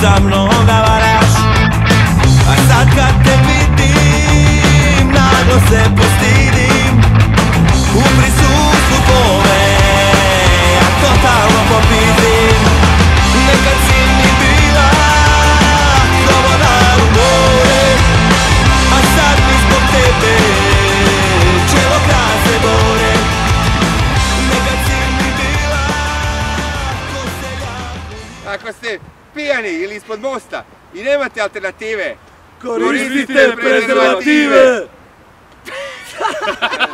sa mnom da varaš. A sad kad te vidim Naglo se postidim. U prisustvu tome Ja totalno popitim Nekad si mi bila Slobodna u more A sad mi zbog tebe Čelo kraj se bore Nekad ste pijani ili ispod mosta i nemate alternative, Koristite prezervative!